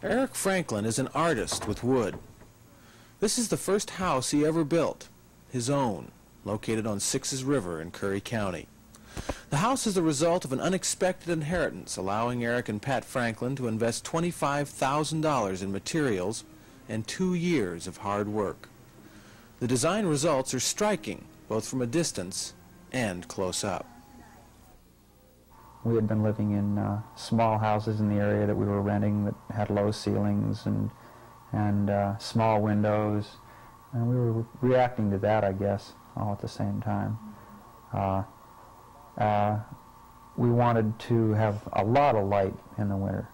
Eric Franklin is an artist with wood. This is the first house he ever built, his own, located on Sixes River in Curry County. The house is the result of an unexpected inheritance, allowing Eric and Pat Franklin to invest $25,000 in materials and two years of hard work. The design results are striking, both from a distance and close up. We had been living in uh, small houses in the area that we were renting that had low ceilings and, and uh, small windows, and we were reacting to that, I guess, all at the same time. Uh, uh, we wanted to have a lot of light in the winter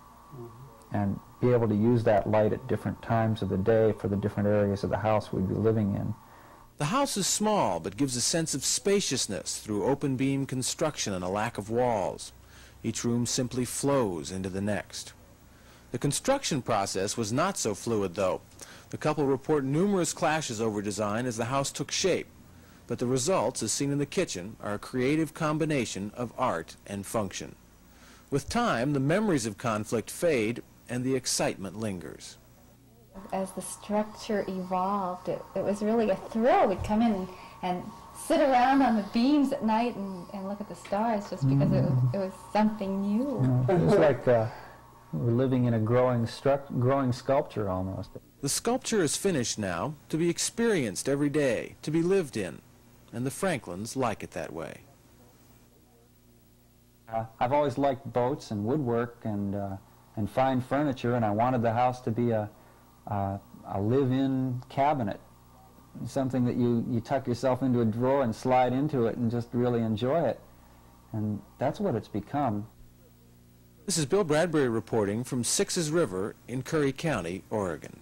and be able to use that light at different times of the day for the different areas of the house we'd be living in. The house is small, but gives a sense of spaciousness through open beam construction and a lack of walls. Each room simply flows into the next. The construction process was not so fluid, though. The couple report numerous clashes over design as the house took shape, but the results, as seen in the kitchen, are a creative combination of art and function. With time, the memories of conflict fade and the excitement lingers. As the structure evolved, it, it was really a thrill. We'd come in and, and sit around on the beams at night and, and look at the stars just because it, was, it was something new. You know, it was like uh, we're living in a growing, struct growing sculpture almost. The sculpture is finished now, to be experienced every day, to be lived in, and the Franklins like it that way. Uh, I've always liked boats and woodwork and, uh, and fine furniture, and I wanted the house to be a, a, a live-in cabinet, something that you, you tuck yourself into a drawer and slide into it and just really enjoy it. And that's what it's become. This is Bill Bradbury reporting from Sixes River in Curry County, Oregon.